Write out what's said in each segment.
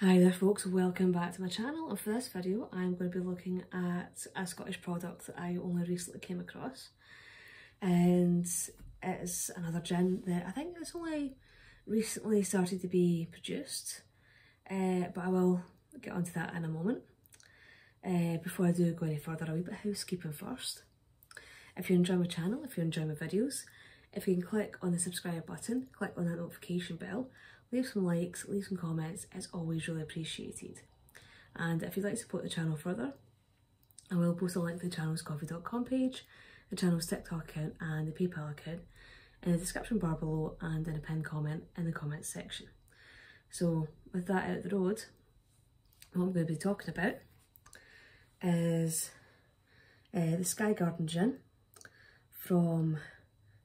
Hi there folks, welcome back to my channel and for this video I'm going to be looking at a Scottish product that I only recently came across and it is another gin that I think it's only recently started to be produced uh, but I will get onto that in a moment. Uh, before I do go any further, a wee bit of housekeeping first. If you enjoy my channel, if you enjoy my videos, if you can click on the subscribe button, click on that notification bell, leave some likes, leave some comments, it's always really appreciated. And if you'd like to support the channel further, I will post a link to the channel's ko-fi.com page, the channel's TikTok account and the PayPal account in the description bar below and in a pinned comment in the comments section. So with that out the road, what I'm going to be talking about is uh, the Sky Garden Gin from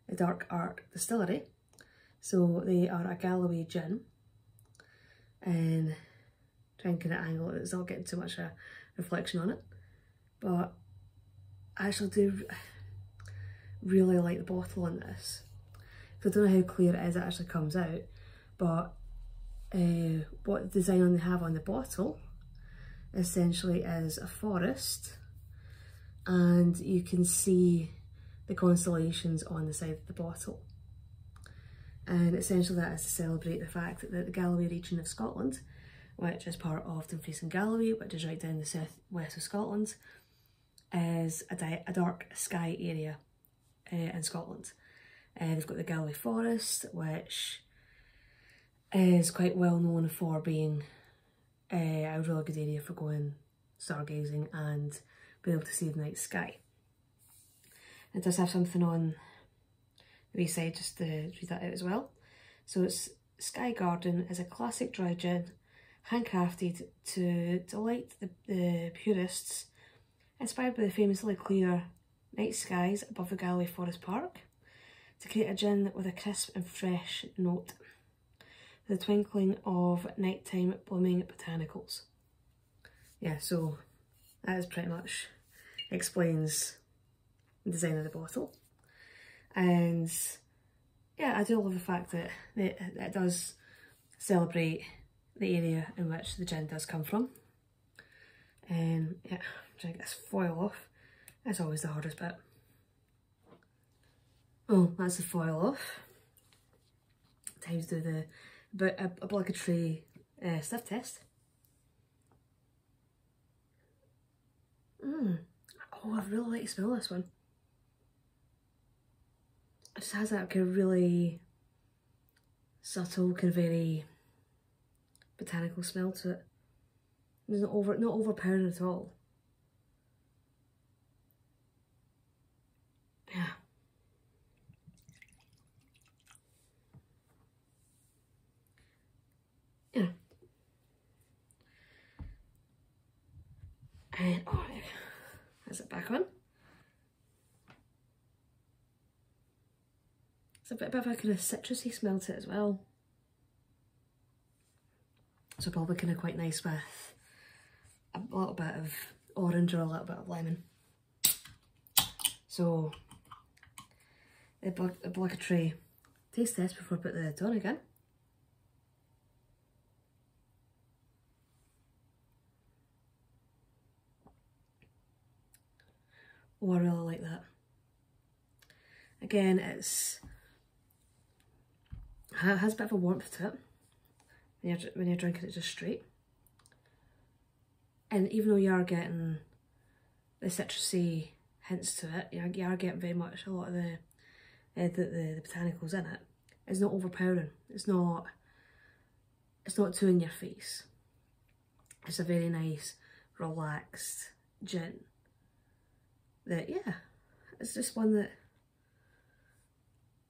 the Dark Art Distillery. So they are a Galloway gin and trying to angle it, it's not getting too much a reflection on it. But I actually do really like the bottle on this. So I don't know how clear it is it actually comes out, but uh, what design they have on the bottle essentially is a forest and you can see the constellations on the side of the bottle. And essentially that is to celebrate the fact that the Galloway region of Scotland, which is part of Dumfries and Galloway, which is right down the south west of Scotland, is a, a dark sky area uh, in Scotland. Uh, they've got the Galloway Forest, which is quite well known for being uh, a really good area for going stargazing and being able to see the night sky. It does have something on wee side just to read that out as well. So it's Sky Garden is a classic dry gin handcrafted to delight the, the purists, inspired by the famously clear night skies above the Galloway Forest Park, to create a gin with a crisp and fresh note the twinkling of nighttime blooming botanicals. Yeah, so that is pretty much explains the design of the bottle. And yeah, I do love the fact that it, it does celebrate the area in which the gin does come from. And yeah, trying to get this foil off. That's always the hardest bit. Oh, that's the foil off. Time to do the but a obligatory uh, sniff test. Mmm. Oh, I really like to smell this one. It just has that kind of really subtle, kind of very botanical smell to it. It's not over, not overpowering at all. Yeah. yeah. And oh, has it back on. It's a bit of a kind of citrusy smell to it as well. So probably kind of quite nice with a little bit of orange or a little bit of lemon. So, the obligatory taste test before I put the tonic in. Oh, I really like that. Again, it's it has a bit of a warmth to it when you're, when you're drinking it just straight. And even though you are getting the citrusy hints to it, you are, you are getting very much a lot of the, uh, the, the, the botanicals in it. It's not overpowering. It's not, it's not too in your face. It's a very nice, relaxed gin that, yeah, it's just one that,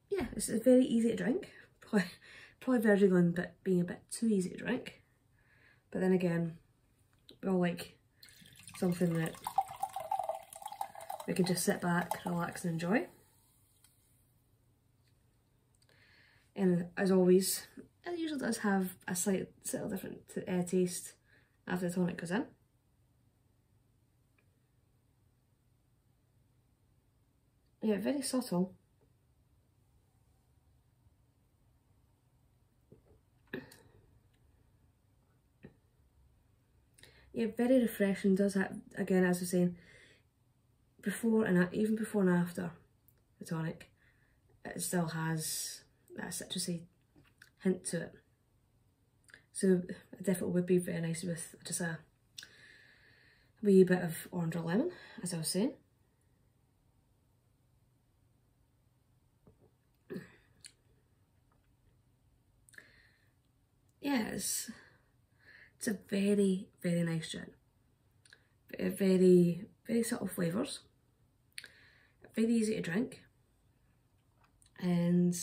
yeah, it's very easy to drink. Probably, verging on bit, being a bit too easy to drink. But then again, we all like something that we can just sit back, relax and enjoy. And as always, it usually does have a slight, slightly different uh, taste after the tonic goes in. Yeah, very subtle. Yeah, very refreshing. Does that again, as I was saying, before and even before and after the tonic, it still has uh, that citrusy hint to it. So it definitely would be very nice with just a wee bit of orange or lemon, as I was saying. Yeah, it's, a very, very nice gin. Very, very subtle flavours. Very easy to drink. And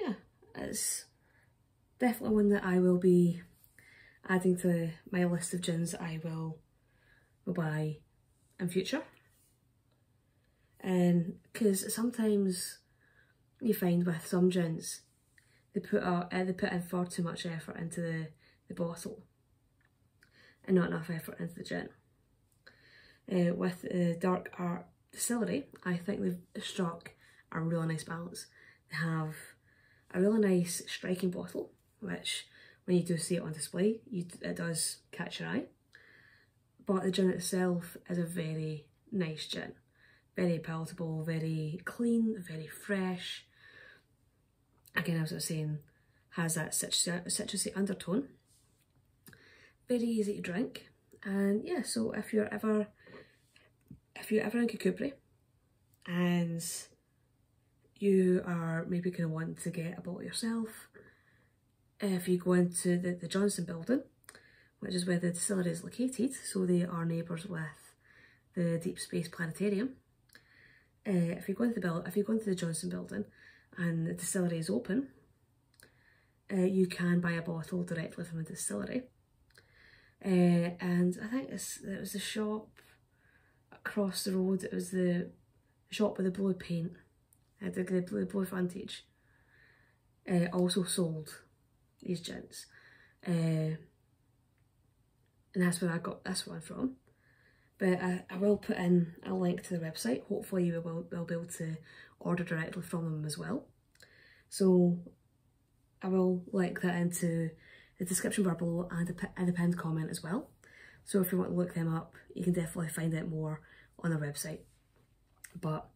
yeah, it's definitely one that I will be adding to my list of gins that I will, will buy in future. And because sometimes you find with some gins, they put uh, they put in far too much effort into the, the bottle and not enough effort into the gin. Uh, with the Dark Art Distillery, I think they've struck a really nice balance. They have a really nice striking bottle, which when you do see it on display, you, it does catch your eye. But the gin itself is a very nice gin. Very palatable, very clean, very fresh. Again, as I was saying, has that citrusy, citrusy undertone. Very easy to drink. And yeah, so if you're ever, if you're ever in Kirkcudbright and you are maybe going to want to get a bottle yourself, if you go into the, the Johnston building, which is where the distillery is located, so they are neighbours with the Deep Space Planetarium. Uh, if you go into the build, if you go into the Johnston building and the distillery is open, uh, you can buy a bottle directly from the distillery. Uh, and I think it's, it was the shop across the road, it was the shop with the blue paint, uh, the, the blue, blue frontage, uh, also sold these gents. Uh, and that's where I got this one from. But I, I will put in a link to the website. Hopefully you will, will be able to order directly from them as well. So I will link that into the description bar below and a, and a pinned comment as well. So if you want to look them up, you can definitely find out more on their website. But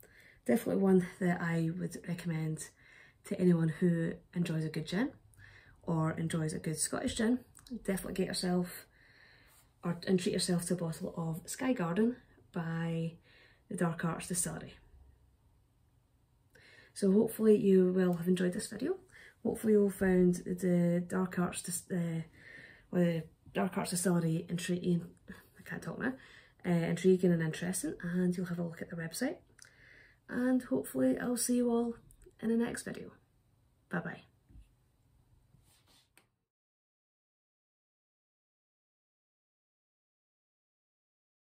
definitely one that I would recommend to anyone who enjoys a good gin or enjoys a good Scottish gin, definitely get yourself or and treat yourself to a bottle of Sky Garden by the Dark Arts Distillery. So hopefully you will have enjoyed this video. Hopefully you'll find the Dark Arts, uh, well, the Dark Arts Distillery intriguing, I can't talk now, uh, intriguing and interesting and you'll have a look at the website. And hopefully I'll see you all in the next video. Bye bye.